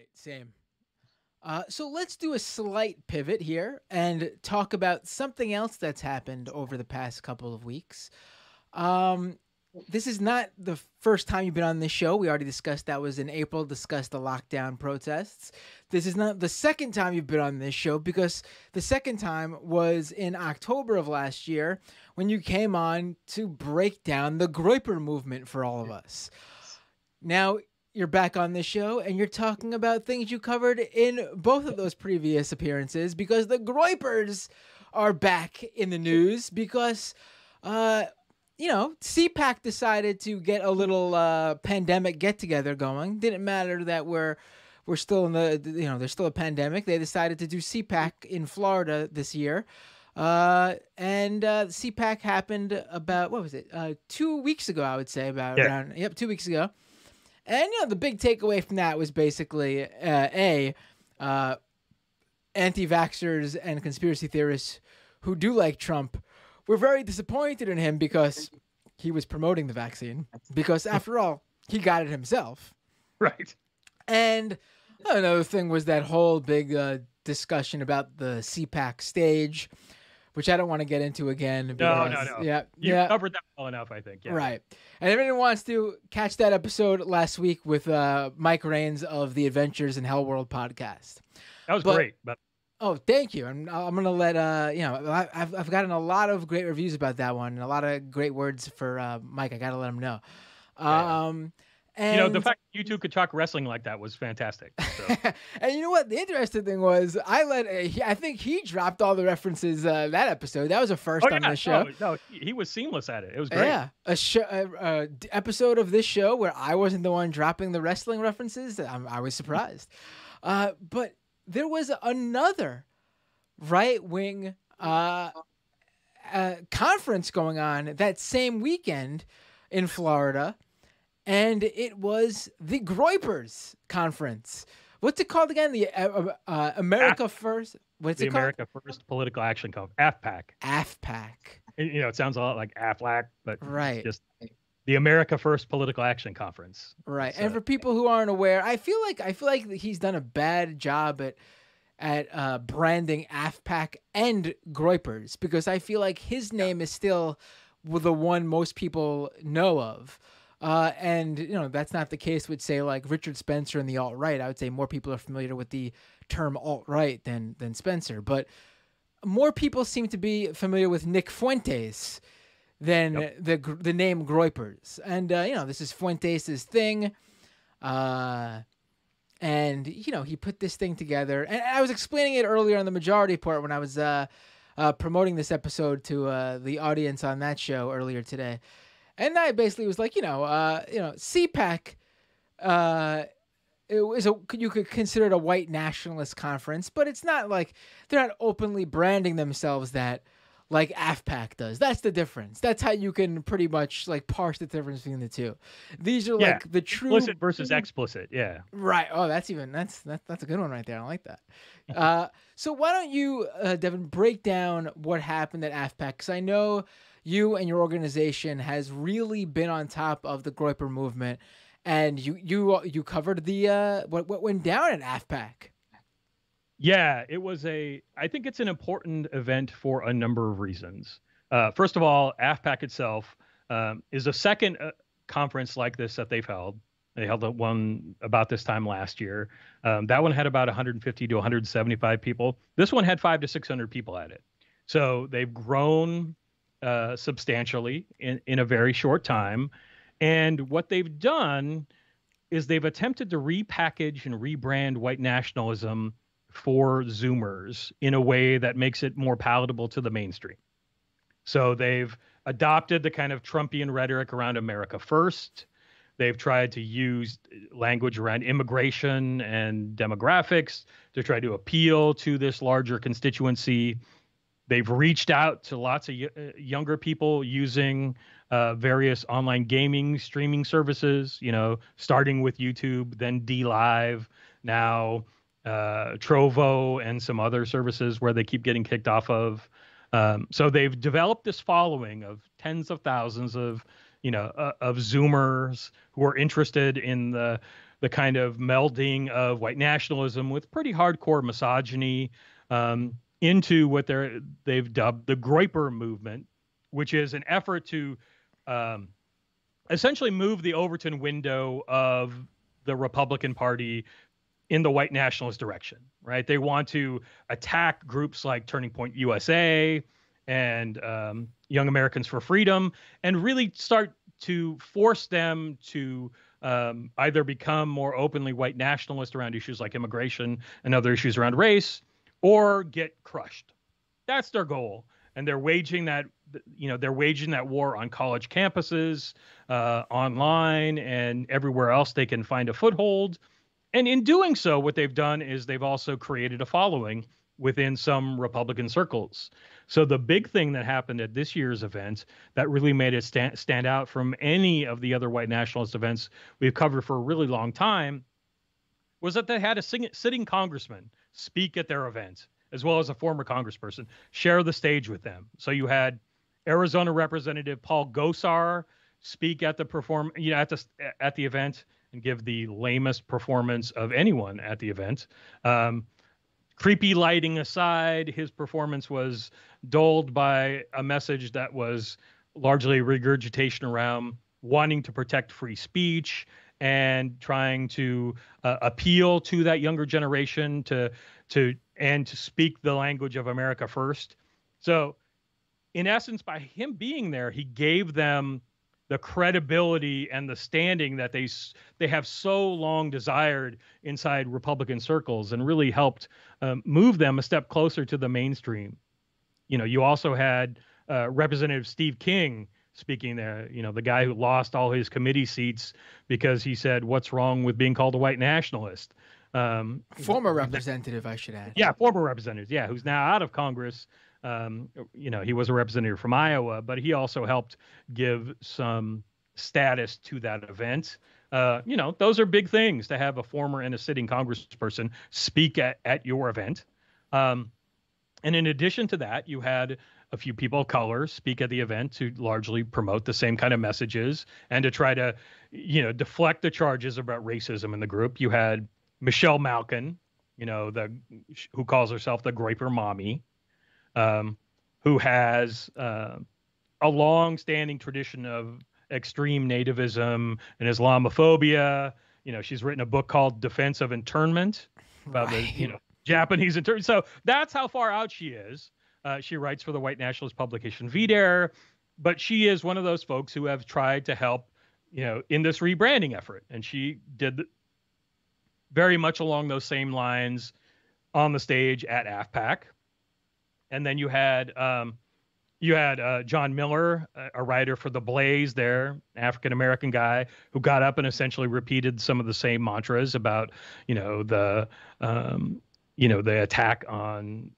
Right, same. Uh, so let's do a slight pivot here and talk about something else that's happened over the past couple of weeks. Um, this is not the first time you've been on this show. We already discussed that was in April, discussed the lockdown protests. This is not the second time you've been on this show because the second time was in October of last year when you came on to break down the Groyper movement for all of us. Now, you're back on the show and you're talking about things you covered in both of those previous appearances because the Groypers are back in the news because uh you know, CPAC decided to get a little uh, pandemic get together going. Didn't matter that we're we're still in the you know there's still a pandemic. They decided to do CPAC in Florida this year, uh, and uh, CPAC happened about what was it uh, two weeks ago? I would say about Yeah. around yep two weeks ago. And you know the big takeaway from that was basically uh, a uh, anti-vaxxers and conspiracy theorists who do like Trump were very disappointed in him because he was promoting the vaccine. Because after all, he got it himself. Right. And another thing was that whole big uh, discussion about the CPAC stage, which I don't want to get into again. No, Because, no, no. Yeah, You yeah. covered that well enough, I think. Yeah. Right. And if anyone wants to catch that episode last week with uh, Mike Rains of the Adventures in Hell World podcast. That was But- great. But Oh, thank you. I'm, I'm gonna let uh, you know, I, I've I've gotten a lot of great reviews about that one, and a lot of great words for uh, Mike. I gotta let him know. Yeah. Um, and you know, the fact that you two could talk wrestling like that was fantastic. So. and you know what? The interesting thing was, I let uh, I think he dropped all the references uh, that episode. That was a first oh on yeah, the show. no, no, he was seamless at it. It was great. Yeah, a show, a, a d- episode of this show where I wasn't the one dropping the wrestling references. I'm, I was surprised, uh, but there was another right wing uh, uh, conference going on that same weekend in Florida, and it was the Groypers conference. What's it called again? The uh, uh, uh, America First. What's the it called? America First Political Action Conference, AFPAC. AFPAC. You know, it sounds a lot like AFLAC, but Right. just the America First Political Action Conference. Right. It's, and for people who aren't aware, I feel like I feel like he's done a bad job at at uh, branding AFPAC and Groypers because I feel like his name is still the one most people know of. Uh, and you know that's not the case with say like Richard Spencer and the alt right. I would say more people are familiar with the term alt right than than Spencer, but more people seem to be familiar with Nick Fuentes than Yep. the the name Groypers. And uh, you know, this is Fuentes' thing. Uh, and you know, he put this thing together. And I was explaining it earlier on the majority part when I was uh, uh, promoting this episode to uh, the audience on that show earlier today. And I basically was like, you know, uh, you know, CPAC uh it was a you could consider it a white nationalist conference, but it's not like they're not openly branding themselves that like AFPAC does. That's the difference. That's how you can pretty much like parse the difference between the two. These are Yeah, like the true Explicit versus explicit. Yeah. Right. Oh, that's even that's that's that's a good one right there. I like that. Uh, so why don't you, uh, Devin, break down what happened at AFPAC? Because I know you and your organization has really been on top of the Groyper movement, and you you you covered the uh, what what went down at AFPAC. Yeah, it was a. I think it's an important event for a number of reasons. Uh, first of all, AFPAC itself um, is a second uh, conference like this that they've held. They held one about this time last year. Um, that one had about 150 to 175 people. This one had five to 600 people at it. So they've grown uh, substantially in, in a very short time. And what they've done is they've attempted to repackage and rebrand white nationalism for Zoomers in a way that makes it more palatable to the mainstream. So they've adopted the kind of Trumpian rhetoric around America first. They've tried to use language around immigration and demographics to try to appeal to this larger constituency. They've reached out to lots of y- uh, younger people using uh, various online gaming streaming services, you know, starting with YouTube, then DLive, now uh, Trovo, and some other services where they keep getting kicked off of. Um, so they've developed this following of tens of thousands of, you know, uh, of Zoomers who are interested in the the kind of melding of white nationalism with pretty hardcore misogyny um, into what they're they've dubbed the Groyper movement, which is an effort to um, essentially move the Overton window of the Republican Party in the white nationalist direction, right? They want to attack groups like Turning Point USA and um, Young Americans for Freedom and really start to force them to um, either become more openly white nationalist around issues like immigration and other issues around race or get crushed. That's their goal. And they're waging that, you know, they're waging that war on college campuses, uh, online, and everywhere else they can find a foothold. And in doing so, what they've done is they've also created a following within some Republican circles. So the big thing that happened at this year's event that really made it stand, stand out from any of the other white nationalist events we've covered for a really long time was that they had a sitting congressman speak at their event, as well as a former congressperson, share the stage with them. So you had Arizona Representative Paul Gosar speak at the perform, you know, at the at the event and give the lamest performance of anyone at the event. Um, creepy lighting aside, his performance was dulled by a message that was largely regurgitation around wanting to protect free speech and trying to uh, appeal to that younger generation to to and to speak the language of America first. So, in essence, by him being there, he gave them the credibility and the standing that they they have so long desired inside Republican circles, and really helped um, move them a step closer to the mainstream. You know, you also had uh, Representative Steve King speaking there. You know, the guy who lost all his committee seats because he said, "What's wrong with being called a white nationalist?" Um, former representative, I should add. Yeah, former representative. Yeah, who's now out of Congress. Um, you know, he was a representative from Iowa, but he also helped give some status to that event. Uh, you know, those are big things to have a former and a sitting congressperson speak at, at your event. Um, and in addition to that, you had a few people of color speak at the event to largely promote the same kind of messages and to try to, you know, deflect the charges about racism in the group. You had Michelle Malkin, you know, the who calls herself the Groyper Mommy, um, who has uh, a long-standing tradition of extreme nativism and Islamophobia. You know, she's written a book called Defense of Internment about right. the you know Japanese internment. So that's how far out she is. Uh, she writes for the white nationalist publication VDare, but she is one of those folks who have tried to help, you know, in this rebranding effort, and she did very much along those same lines on the stage at AFPAC. And then you had um, you had uh, John Miller, a writer for the Blaze, there, African American guy who got up and essentially repeated some of the same mantras about, you know, the, um, you know, the attack on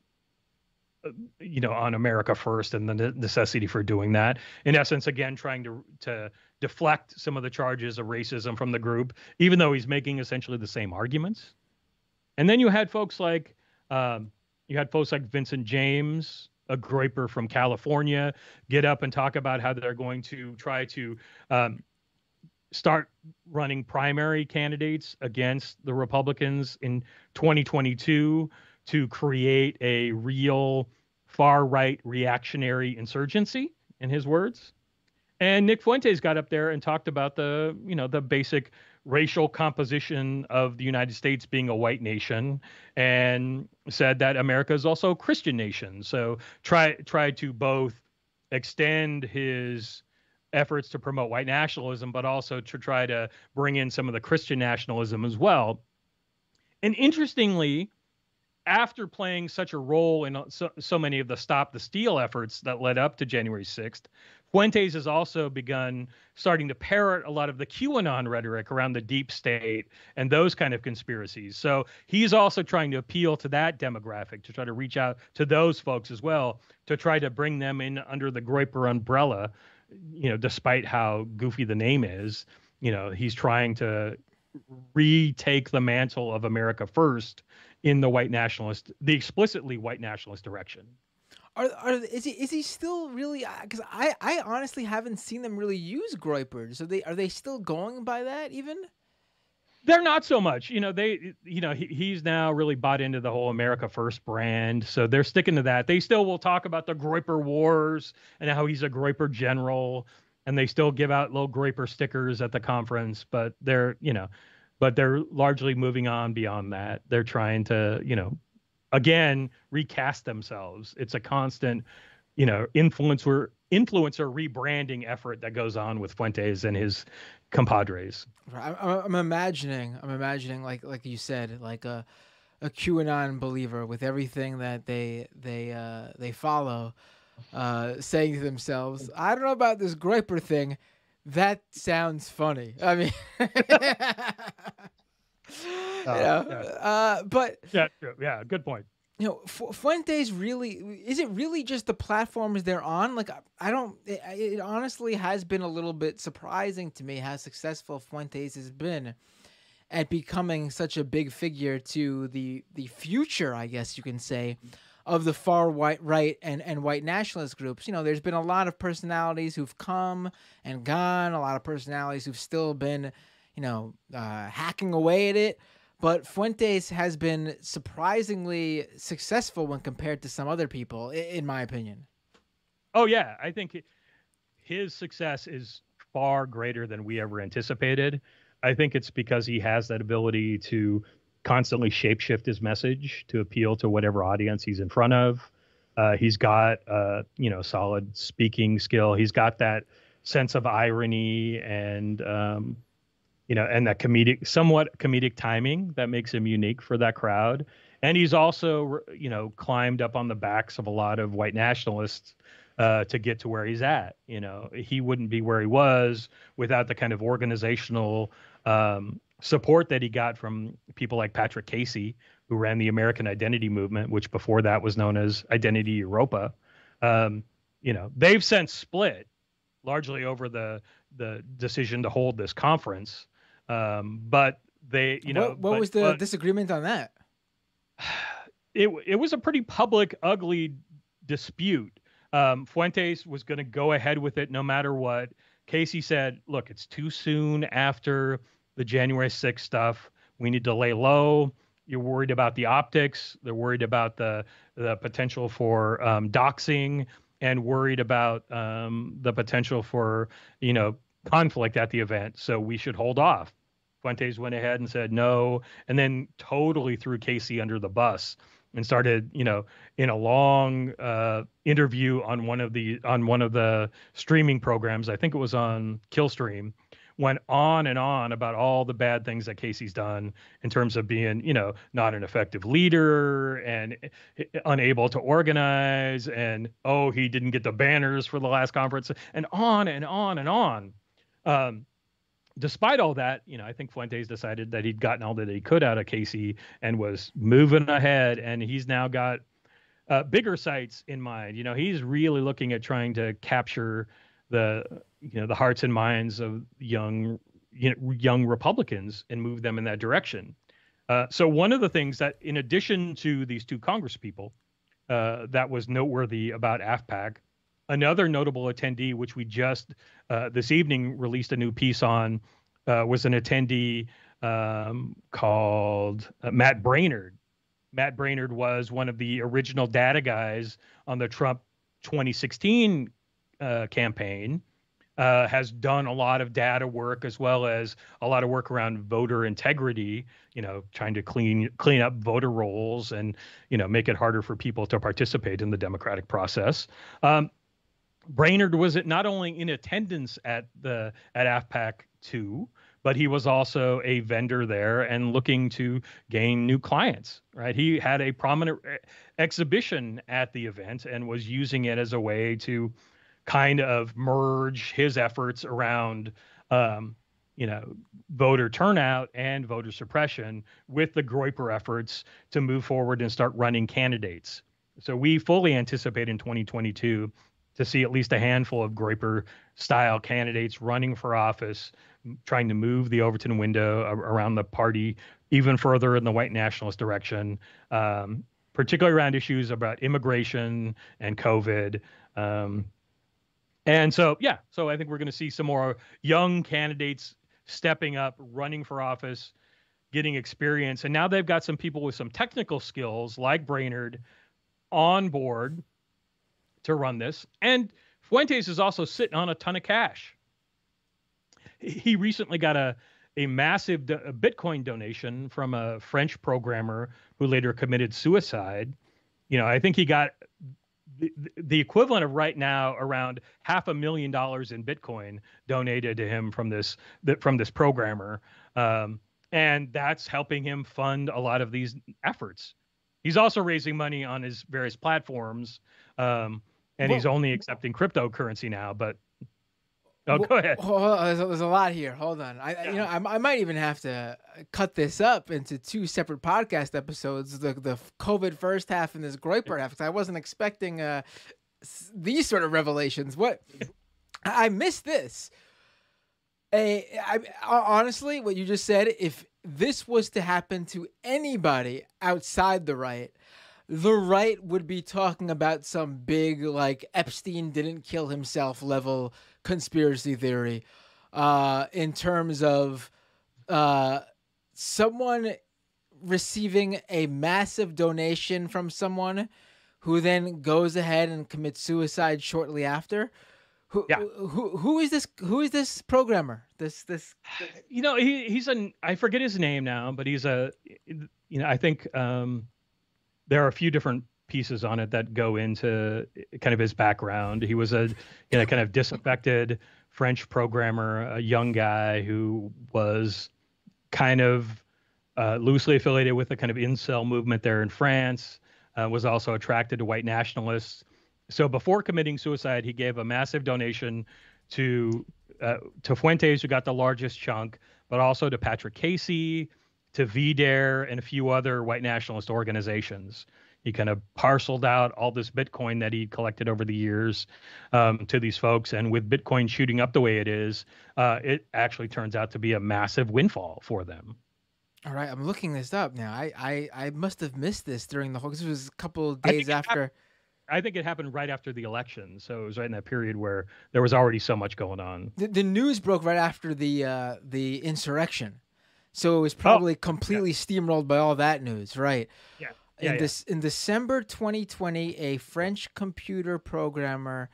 you know on America first and the necessity for doing that. In essence, again, trying to to deflect some of the charges of racism from the group, even though he's making essentially the same arguments. And then you had folks like um, you had folks like Vincent James, a Groyper from California, get up and talk about how they're going to try to um, start running primary candidates against the Republicans in 2022 to create a real far right reactionary insurgency, in his words. And Nick Fuentes got up there and talked about the, you know, the basic racial composition of the United States being a white nation and said that America is also a Christian nation. So try tried to both extend his efforts to promote white nationalism, but also to try to bring in some of the Christian nationalism as well. And interestingly, after playing such a role in uh, so, so many of the stop the steal efforts that led up to January 6th, Fuentes has also begun starting to parrot a lot of the QAnon rhetoric around the deep state and those kind of conspiracies. So he's also trying to appeal to that demographic to try to reach out to those folks as well to try to bring them in under the Groyper umbrella. You know, despite how goofy the name is, you know, he's trying to retake the mantle of America first in the white nationalist, the explicitly white nationalist direction. Are, are is he is he still really? Because uh, I I honestly haven't seen them really use Groypers. Are they are they still going by that even? They're not so much. You know, they, you know, he, he's now really bought into the whole America First brand. So they're sticking to that. They still will talk about the Groyper Wars and how he's a Groyper general. And they still give out little Groyper stickers at the conference, but they're, you know, but they're largely moving on beyond that. They're trying to, you know, again, recast themselves. It's a constant, you know, influencer influencer rebranding effort that goes on with Fuentes and his compadres. I'm, imagining, I'm imagining, like like you said, like a a QAnon believer with everything that they they uh, they follow, uh, saying to themselves, "I don't know about this Groyper thing. That sounds funny." I mean. Uh, yeah. Uh, but yeah, yeah, good point you know, Fuentes really is it really just the platforms they're on? Like, I don't. It, it, honestly has been a little bit surprising to me how successful Fuentes has been at becoming such a big figure to the the future, I guess you can say, of the far white right and and white nationalist groups. You know, there's been a lot of personalities who've come and gone, a lot of personalities who've still been, you know, uh, hacking away at it but Fuentes has been surprisingly successful when compared to some other people, in my opinion. Oh yeah, I think his success is far greater than we ever anticipated. I think it's because he has that ability to constantly shapeshift his message to appeal to whatever audience he's in front of. Uh, he's got uh, you know solid speaking skill. He's got that sense of irony and um, you know, and that comedic, somewhat comedic timing that makes him unique for that crowd. And he's also, you know, climbed up on the backs of a lot of white nationalists uh, to get to where he's at. You know, he wouldn't be where he was without the kind of organizational um, support that he got from people like Patrick Casey, who ran the American Identity Movement, which before that was known as Identity Evropa. Um, you know, they've since split largely over the the decision to hold this conference. Um, but they, you know, what, what but, was the but, disagreement on that? It it was a pretty public, ugly dispute. Um, Fuentes was going to go ahead with it no matter what. Casey said, "Look, it's too soon after the January 6th stuff. We need to lay low. You're worried about the optics. They're worried about the the potential for um, doxing." and worried about um, the potential for you know conflict at the event, so we should hold off. Fuentes went ahead and said no, and then totally threw Casey under the bus and started, you know, in a long uh, interview on one of the on one of the streaming programs. I think it was on Killstream. Went on and on about all the bad things that Casey's done in terms of being, you know, not an effective leader and eh, unable to organize, and oh, he didn't get the banners for the last conference, and on and on and on. Um, despite all that, you know, I think Fuentes decided that he'd gotten all that he could out of Casey and was moving ahead, and he's now got uh, bigger sites in mind. You know, he's really looking at trying to capture the you know the hearts and minds of young you know, young Republicans and move them in that direction. Uh, so one of the things that, in addition to these two Congresspeople, uh, that was noteworthy about AFPAC Another notable attendee, which we just uh, this evening released a new piece on, uh, was an attendee um, called uh, Matt Braynard. Matt Braynard was one of the original data guys on the Trump 2016 uh, campaign. Uh, has done a lot of data work as well as a lot of work around voter integrity. You know, trying to clean clean up voter rolls and you know make it harder for people to participate in the democratic process. Um, Braynard was it not only in attendance at the at AFPAC two, but he was also a vendor there and looking to gain new clients. Right, he had a prominent exhibition at the event and was using it as a way to kind of merge his efforts around. Um, you know, voter turnout and voter suppression with the Groyper efforts to move forward and start running candidates. So we fully anticipate in 2022 to see at least a handful of Groyper style candidates running for office, trying to move the Overton window around the party even further in the white nationalist direction, um, particularly around issues about immigration and COVID. Um, and so, yeah, so I think we're going to see some more young candidates stepping up, running for office, getting experience. And now they've got some people with some technical skills like Braynard on board to run this. And Fuentes is also sitting on a ton of cash. He recently got a a massive do- a Bitcoin donation from a French programmer who later committed suicide. You know, I think he got the, the equivalent of right now around half a million dollars in Bitcoin donated to him from this from this programmer, um, and that's helping him fund a lot of these efforts. He's also raising money on his various platforms, um, and well, he's only accepting cryptocurrency now. But Oh, go ahead. Well, there's, there's, a lot here. Hold on. I, yeah. you know, I, I, might even have to cut this up into two separate podcast episodes: the the COVID first half and this Groyper half, because I wasn't expecting uh, these sort of revelations. What I missed this. A, I, honestly, what you just said, if this was to happen to anybody outside the right, the right would be talking about some big, like Epstein didn't kill himself level conspiracy theory uh, in terms of uh, someone receiving a massive donation from someone who then goes ahead and commits suicide shortly after. Who, yeah. who who is this who is this programmer this this you know he he's an I forget his name now but he's a you know I think um there are a few different pieces on it that go into kind of his background. He was a you know kind of disaffected French programmer, a young guy who was kind of uh, loosely affiliated with the kind of incel movement there in France. Uh, was also attracted to white nationalists. So before committing suicide, he gave a massive donation to uh, to Fuentes, who got the largest chunk, but also to Patrick Casey, to VDARE, and a few other white nationalist organizations. He kind of parceled out all this Bitcoin that he collected over the years um, to these folks. And with Bitcoin shooting up the way it is, uh, it actually turns out to be a massive windfall for them. All right, I'm looking this up now. I I, I must have missed this during the whole. Cause this was a couple days after. I think it happened right after the election, so it was right in that period where there was already so much going on. The, the news broke right after the uh, the insurrection, so it was oh, probably oh, completely yeah. steamrolled by all that news, right? Yeah in yeah, this in December 2020, a French computer programmer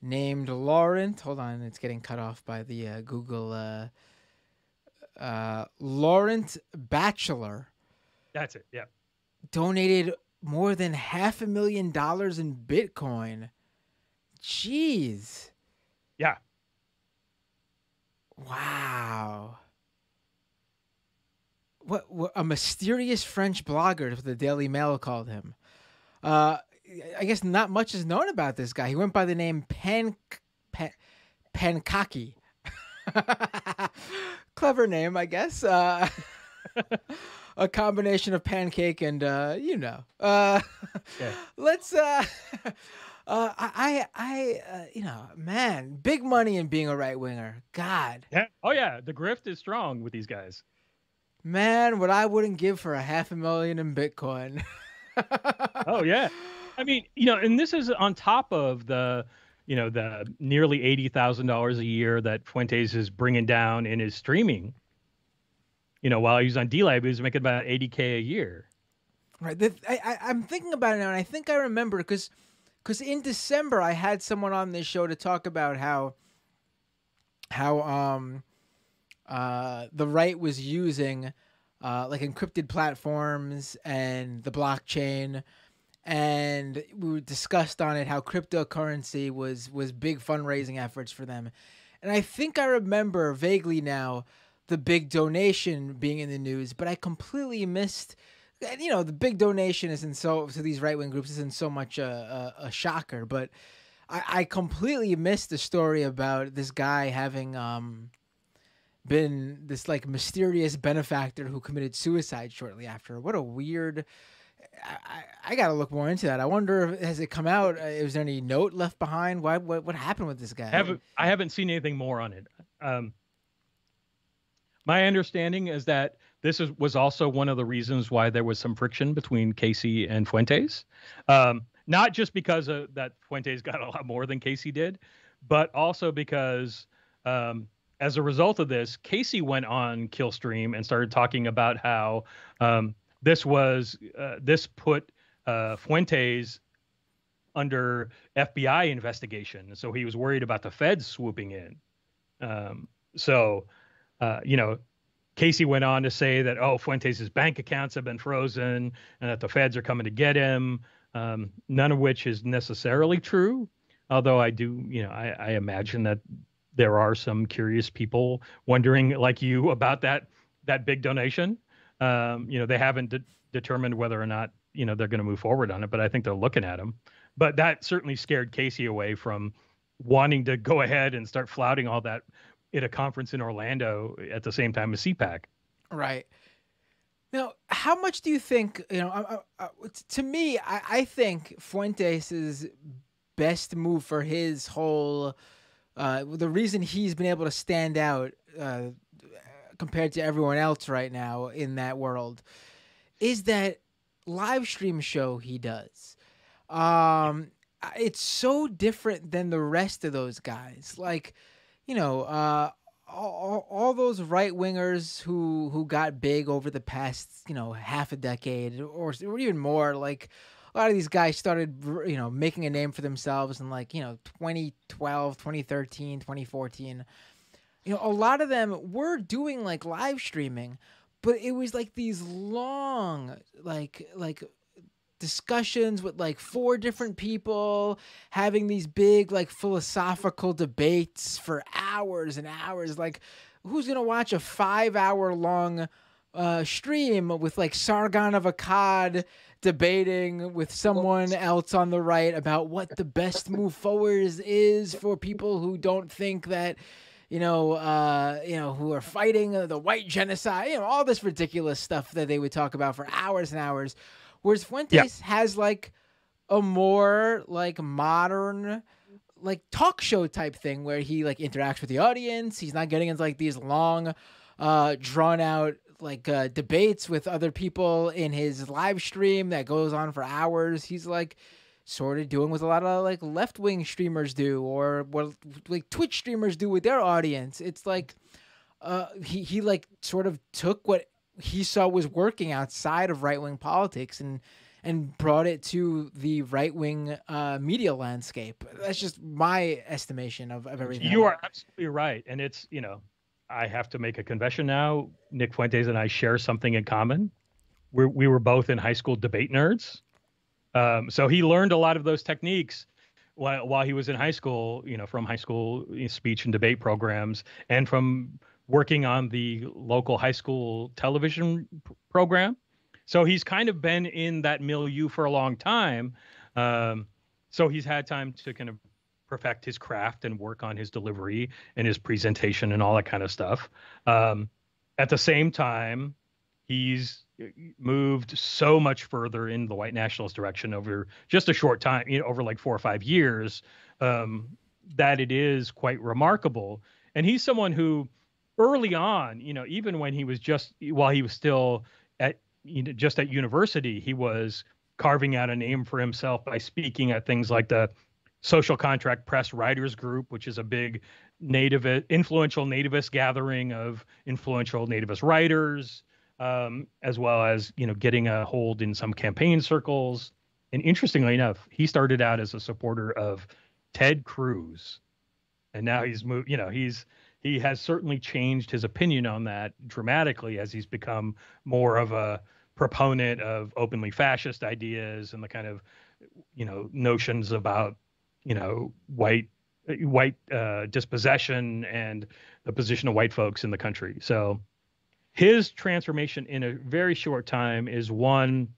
named Laurent. Hold on, it's getting cut off by the uh, Google. Uh, uh, Laurent Bachelier. That's it. Yeah. Donated more than half a million dollars in Bitcoin. Jeez. Yeah. Wow what, what a mysterious French blogger, the Daily Mail called him. Uh, I guess not much is known about this guy. He went by the name Pan, Pan Pankaki. Clever name, I guess. Uh, a combination of pancake and uh, you know. Uh, yeah. Let's. Uh, uh, I, I, uh, you know, man, big money in being a right winger. God. Yeah. Oh yeah, the grift is strong with these guys. Man, what I wouldn't give for a half a million in Bitcoin. oh yeah. I mean, you know, and this is on top of the, you know, the nearly eighty thousand dollars a year that Fuentes is bringing down in his streaming. You know, while he's on DLive, he was making about eighty k a year. Right. I, I I'm thinking about it now, and I think I remember because, because in December I had someone on this show to talk about how, how um, uh, the right was using uh, like encrypted platforms and the blockchain and we discussed on it how cryptocurrency was was big fundraising efforts for them. And i think i remember vaguely now the big donation being in the news but i completely missed you know the big donation isn't so to these right-wing groups isn't so much a, a, a shocker but I, I completely missed the story about this guy having um been this like mysterious benefactor who committed suicide shortly after. What a weird. I, I got to look more into that. I wonder, if, has it come out? Uh, is there any note left behind? Why? What? What happened with this guy? I haven't, I haven't seen anything more on it. Um, my understanding is that this is, was also one of the reasons why there was some friction between Casey and Fuentes. Um, not just because of, that Fuentes got a lot more than Casey did, but also because um, as a result of this, Casey went on Killstream and started talking about how um, this was uh, this put uh, Fuentes under FBI investigation. So he was worried about the feds swooping in. Um, so, uh, you know, Casey went on to say that, oh, Fuentes' bank accounts have been frozen and that the feds are coming to get him, um, none of which is necessarily true. Although I do, you know, I, I imagine that there are some curious people wondering, like you, about that that big donation. Um, you know, they haven't de- determined whether or not you know they're going to move forward on it, but I think they're looking at him. But that certainly scared Casey away from wanting to go ahead and start flouting all that at a conference in Orlando at the same time as CPAC. Right. Now, how much do you think, you know, uh, uh, to me, I, I think Fuentes' best move for his whole, uh, the reason he's been able to stand out uh, compared to everyone else right now in that world is that live stream show he does. Um, it's so different than the rest of those guys. Like, you know, uh, all, all those right wingers who who got big over the past, you know, half a decade or, or even more, like a lot of these guys started, you know, making a name for themselves in like, you know, 2012, 2013, 2014. You know, a lot of them were doing like live streaming, but it was like these long like like discussions with like four different people having these big like philosophical debates for hours and hours like who's gonna watch a five hour long uh, stream with like sargon of akkad debating with someone else on the right about what the best move forward is for people who don't think that you know, uh, you know, who are fighting the white genocide, you know, all this ridiculous stuff that they would talk about for hours and hours. Whereas Fuentes yeah. has like a more like modern like talk show type thing where he like interacts with the audience. He's not getting into like these long uh drawn out like uh debates with other people in his live stream that goes on for hours. He's like sort of doing what a lot of like left wing streamers do or what like Twitch streamers do with their audience. It's like uh he he like sort of took what he saw was working outside of right wing politics and and brought it to the right wing uh, media landscape. That's just my estimation of, of everything. You are absolutely right. And it's, you know, I have to make a confession now. Nick Fuentes and I share something in common. We're, we were both in high school debate nerds. Um, so he learned a lot of those techniques while, while he was in high school, you know, from high school speech and debate programs and from working on the local high school television program. So he's kind of been in that milieu for a long time. Um, so he's had time to kind of perfect his craft and work on his delivery and his presentation and all that kind of stuff. Um, at the same time, he's uh, moved so much further in the white nationalist direction over just a short time, you know, over like four or five years, um, that it is quite remarkable. And he's someone who early on, you know, even when he was just while he was still at you know, just at university, he was carving out a name for himself by speaking at things like the Social Contract Press Writers Group, which is a big native influential nativist gathering of influential nativist writers, um, as well as you know getting a hold in some campaign circles. And interestingly enough, he started out as a supporter of Ted Cruz, and now he's moved. You know, he's he has certainly changed his opinion on that dramatically as he's become more of a proponent of openly fascist ideas and the kind of you know notions about you know white white uh, dispossession and the position of white folks in the country. So his transformation in a very short time is one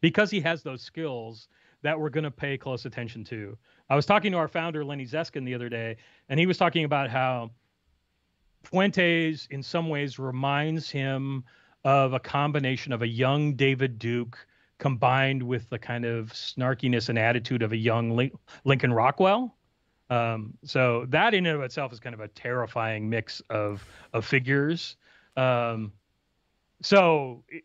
because he has those skills that we're going to pay close attention to. I was talking to our founder Lenny Zeskind the other day, and he was talking about how Fuentes, in some ways, reminds him of a combination of a young David Duke combined with the kind of snarkiness and attitude of a young Lincoln Rockwell. Um, so that in and of itself is kind of a terrifying mix of of figures. Um, so it,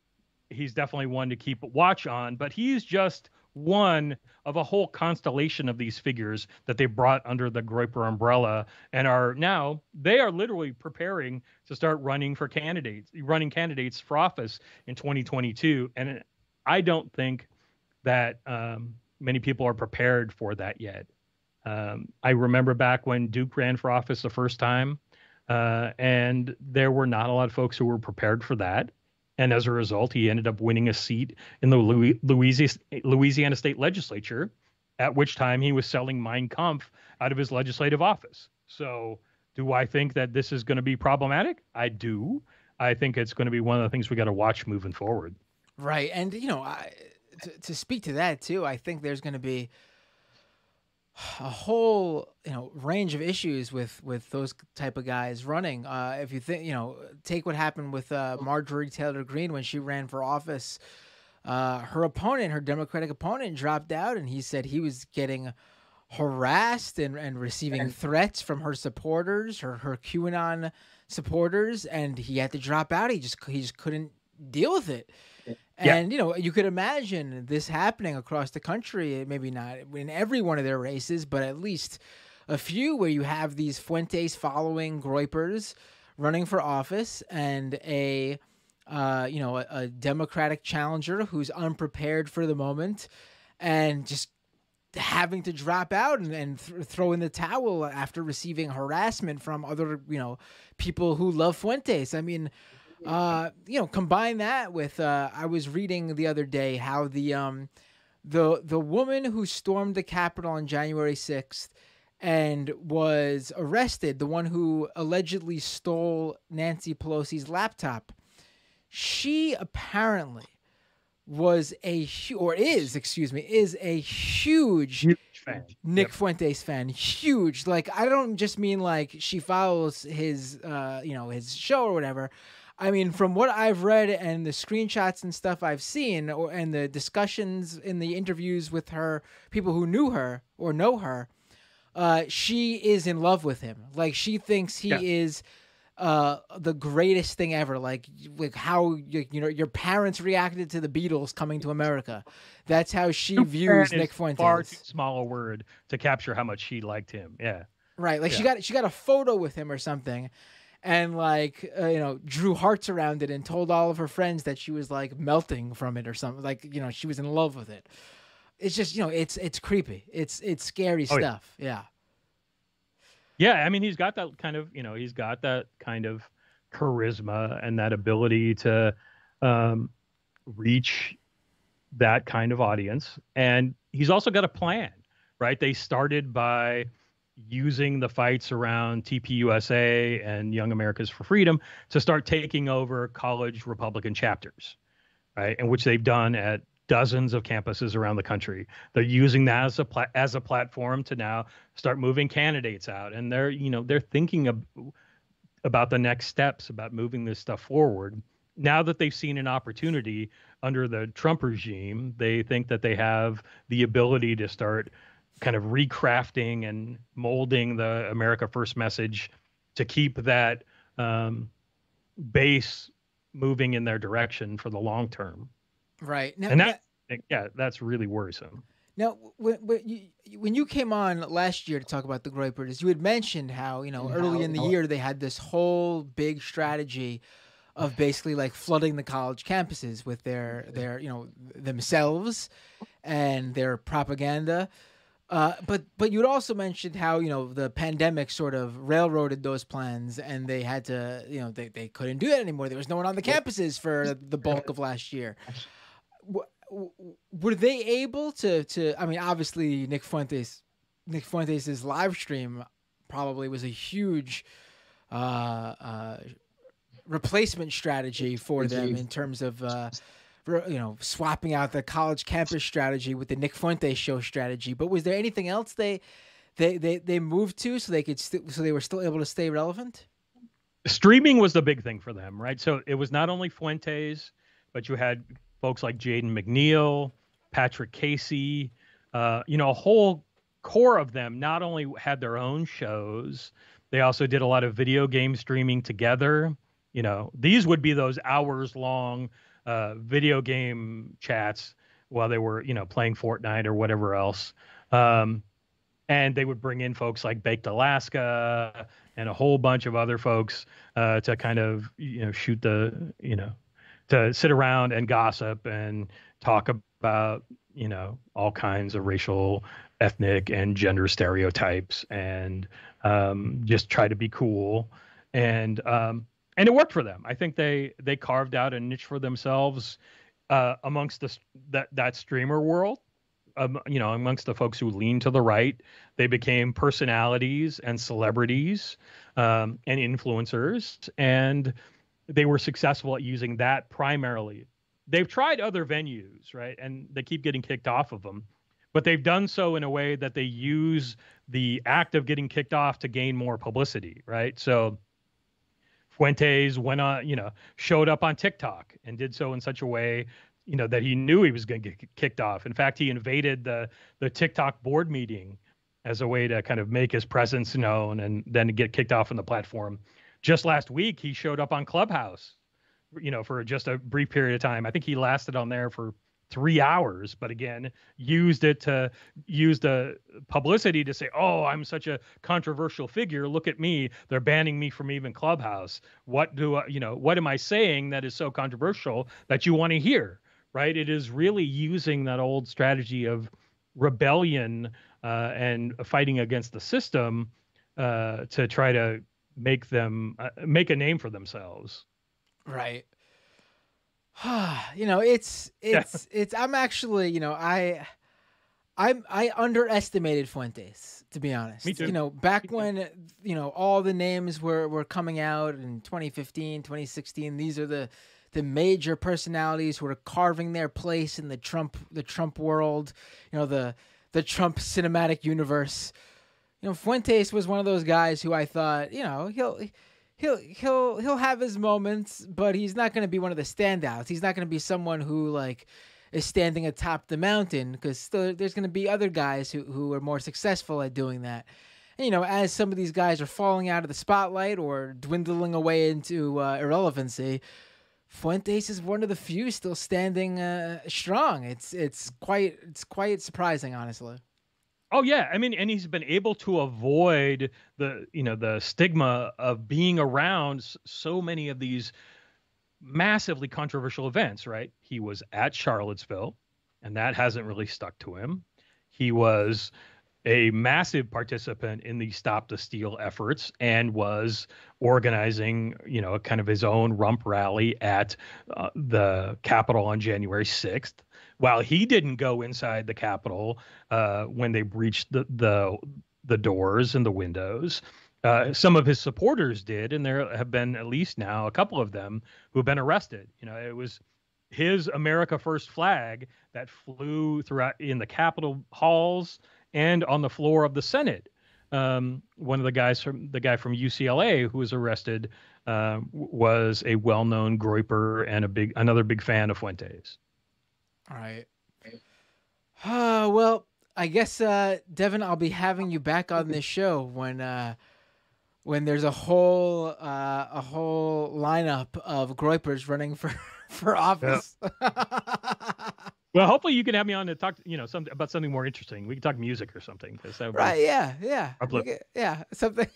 he's definitely one to keep watch on, but he's just one of a whole constellation of these figures that they brought under the Groyper umbrella and are now they are literally preparing to start running for candidates, running candidates for office in 2022. And I don't think that um, many people are prepared for that yet. Um, I remember back when Duke ran for office the first time, uh, and there were not a lot of folks who were prepared for that. And as a result, he ended up winning a seat in the Louisiana State Legislature, at which time he was selling Mein Kampf out of his legislative office. So, do I think that this is going to be problematic? I do. I think it's going to be one of the things we got to watch moving forward. Right. And, you know, I, to, to speak to that too, I think there's going to be a whole you know range of issues with with those type of guys running. Uh, if you think you know, take what happened with uh, Marjorie Taylor Greene when she ran for office. Uh, her opponent, her Democratic opponent, dropped out, and he said he was getting harassed and, and receiving threats from her supporters, her her QAnon supporters, and he had to drop out. He just he just couldn't deal with it. And you know, you could imagine this happening across the country. Maybe not in every one of their races, but at least a few where you have these Fuentes following Groypers running for office, and a uh, you know a, a Democratic challenger who's unprepared for the moment, and just having to drop out and, and th- throw in the towel after receiving harassment from other you know people who love Fuentes. I mean uh, you know, combine that with uh, I was reading the other day how the um, the the woman who stormed the Capitol on January sixth and was arrested, the one who allegedly stole Nancy Pelosi's laptop, she apparently was a or is excuse me is a huge, huge fan. Nick yep. Fuentes fan, huge. Like I don't just mean like she follows his uh you know his show or whatever. I mean, from what I've read and the screenshots and stuff I've seen, or, and the discussions in the interviews with her, people who knew her or know her, uh, she is in love with him. Like she thinks he yeah. is uh, the greatest thing ever. Like like how you, you, know your parents reacted to the Beatles coming to America. That's how she views Nick Fuentes. Far too small a word to capture how much she liked him. Yeah. Right. Like yeah. she got she got a photo with him or something and like uh, you know drew hearts around it and told all of her friends that she was like melting from it or something like you know she was in love with it. It's just you know it's it's creepy. It's it's scary oh, stuff. Yeah. yeah. Yeah i mean he's got that kind of you know he's got that kind of charisma and that ability to um, reach that kind of audience. And he's also got a plan right? They started by using the fights around TPUSA and Young Americans for Freedom to start taking over college Republican chapters, right? And which they've done at dozens of campuses around the country. They're using that as a pla- as a platform to now start moving candidates out, and they're you know they're thinking of, about the next steps about moving this stuff forward. Now that they've seen an opportunity under the Trump regime, they think that they have the ability to start kind of recrafting and molding the America First message to keep that um, base moving in their direction for the long term. Right. Now, and that, that, yeah, that's really worrisome. Now, when, when, you, when you came on last year to talk about the Groypers, you had mentioned how, you know, early in the year they had this whole big strategy of basically like flooding the college campuses with their, their you know, themselves and their propaganda. Uh, but but you'd also mentioned how you know the pandemic sort of railroaded those plans, and they had to you know they, they couldn't do that anymore. There was no one on the campuses for the bulk of last year. Were they able to to? I mean, obviously Nick Fuentes, Nick Fuentes' live stream probably was a huge uh, uh, replacement strategy for them in terms of you know, swapping out the college campus strategy with the Nick Fuentes show strategy. But was there anything else they they they, they moved to so they could st- so they were still able to stay relevant? Streaming was the big thing for them, right? So it was not only Fuentes, but you had folks like Jaden McNeil, Patrick Casey, uh, you know, a whole core of them not only had their own shows, they also did a lot of video game streaming together. You know, these would be those hours long uh, video game chats while they were, you know, playing Fortnite or whatever else. Um, and they would bring in folks like Baked Alaska and a whole bunch of other folks uh, to kind of, you know, shoot the, you know, to sit around and gossip and talk about, you know, all kinds of racial, ethnic, and gender stereotypes and um, just try to be cool. And um, and it worked for them. I think they they carved out a niche for themselves uh, amongst the, that that streamer world. Um, you know, amongst the folks who lean to the right, they became personalities and celebrities um, and influencers, and they were successful at using that primarily. They've tried other venues, right, and they keep getting kicked off of them, but they've done so in a way that they use the act of getting kicked off to gain more publicity, right? So Fuentes went on, you know, showed up on TikTok and did so in such a way, you know, that he knew he was going to get kicked off. In fact, he invaded the the TikTok board meeting as a way to kind of make his presence known and then get kicked off on the platform. Just last week, he showed up on Clubhouse, you know, for just a brief period of time. I think he lasted on there for three hours, but again, used it to use the publicity to say, "Oh, I'm such a controversial figure. Look at me. They're banning me from even Clubhouse. What do I, you know? What am I saying that is so controversial that you want to hear?" Right? It is really using that old strategy of rebellion uh, and fighting against the system uh, to try to make them uh, make a name for themselves. Right. you know, it's it's it's I'm actually, you know, I I I underestimated Fuentes to be honest. Me too. You know, back when you know all the names were were coming out in 2015, 2016, these are the the major personalities who are carving their place in the Trump the Trump world, you know, the the Trump cinematic universe. You know, Fuentes was one of those guys who I thought, you know, he'll he'll he'll he'll have his moments, but he's not going to be one of the standouts. He's not going to be someone who like is standing atop the mountain because there's going to be other guys who who are more successful at doing that. And, you know, as some of these guys are falling out of the spotlight or dwindling away into uh, irrelevancy, Fuentes is one of the few still standing uh, strong. It's it's quite it's quite surprising, honestly. Oh yeah, I mean, and he's been able to avoid the you know the stigma of being around so many of these massively controversial events. Right? He was at Charlottesville, and that hasn't really stuck to him. He was a massive participant in the Stop the Steal efforts and was organizing, you know, a kind of his own rump rally at uh, the Capitol on January 6th while he didn't go inside the Capitol uh, when they breached the, the the doors and the windows. Uh, some of his supporters did, and there have been at least now a couple of them who have been arrested. You know, it was his America First flag that flew throughout in the Capitol halls and on the floor of the Senate. Um, one of the guys from the guy from UCLA who was arrested uh, was a well-known groyper and a big another big fan of Fuentes. All right. Uh, well, I guess uh, Devin, I'll be having you back on this show when uh, when there's a whole uh, a whole lineup of groypers running for for office. well, hopefully you can have me on to talk, you know, some about something more interesting. We can talk music or something. right? Yeah, yeah, yeah, something.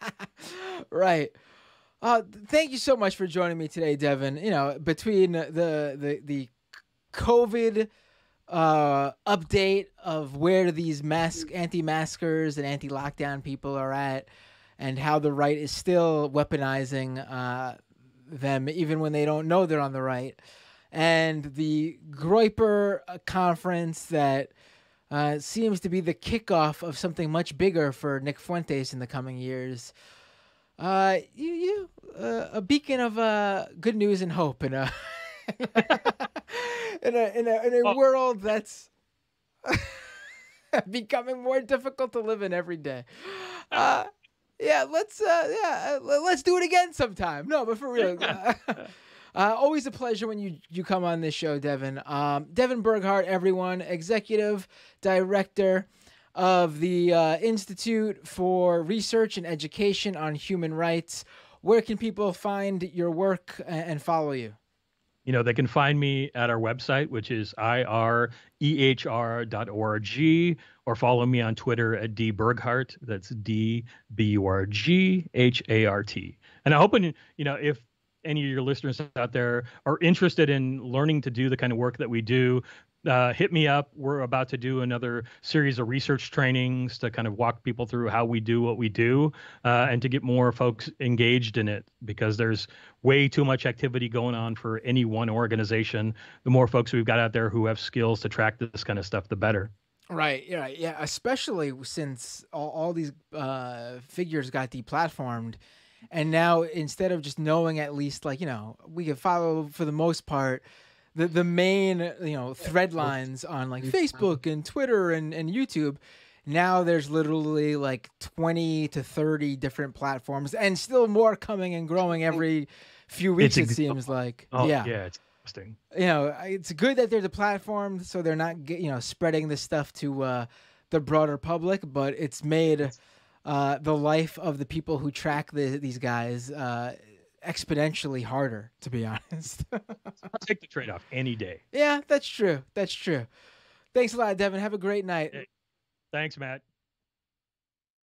right. Uh, thank you so much for joining me today, Devin. You know, between the the the COVID uh, update of where these mask anti-maskers and anti-lockdown people are at, and how the right is still weaponizing uh, them even when they don't know they're on the right, and the Groyper uh, conference that. Uh, seems to be the kickoff of something much bigger for Nick Fuentes in the coming years. Uh, you, you, uh, a beacon of uh, good news and hope, and uh, in a in a in a oh. world that's becoming more difficult to live in every day. Uh, yeah, let's uh, yeah, uh, let's do it again sometime. No, but for real. Uh, always a pleasure when you you come on this show, Devin. Um, Devin Burghart, everyone, executive director of the uh, Institute for Research and Education on Human Rights. Where can people find your work and follow you? you know, they can find me at our website, which is irehr.org, or follow me on Twitter at D Burghart. That's D B U R G H A R T. And I hope, you know, if any of your listeners out there are interested in learning to do the kind of work that we do, uh, hit me up. We're about to do another series of research trainings to kind of walk people through how we do what we do uh, and to get more folks engaged in it because there's way too much activity going on for any one organization. The more folks we've got out there who have skills to track this kind of stuff, the better. Right, yeah, yeah. Especially since all, all these uh, figures got deplatformed, and now instead of just knowing at least like you know we can follow for the most part the the main you know thread lines on like Facebook and Twitter and and YouTube. Now there's literally like 20 to 30 different platforms and still more coming and growing every few weeks it seems like. Oh, yeah. Yeah, it's interesting. You know, it's good that there's a platform so they're not you know spreading this stuff to uh the broader public, but it's made uh, the life of the people who track the, these guys uh, exponentially harder, to be honest. I'll take the trade off any day. Yeah, that's true. That's true. Thanks a lot, Devin. Have a great night. Thanks, Matt.